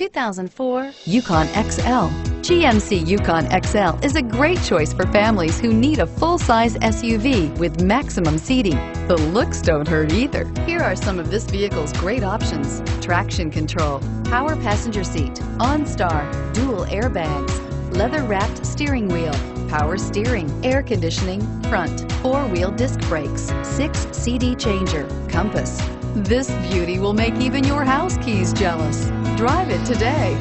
2004 Yukon XL. GMC Yukon XL is a great choice for families who need a full-size SUV with maximum seating. The looks don't hurt either. Here are some of this vehicle's great options. Traction control, power passenger seat, OnStar, dual airbags, leather-wrapped steering wheel, power steering, air conditioning, front, four-wheel disc brakes, six CD changer, compass. This beauty will make even your house keys jealous. Drive it today.